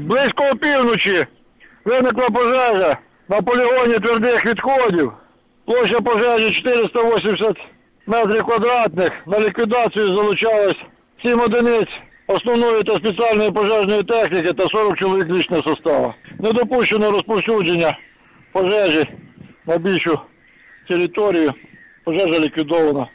Близько опівночі виникла пожежа на полігоні твердих відходів. Площа пожежі 480 метрів квадратних. На ліквідацію залучалось 7 одиниць основної та спеціальної пожежної техніки та 40 чоловік лічного составу. Не допущено розповсюдження пожежі на більшу територію. Пожежа ліквідована.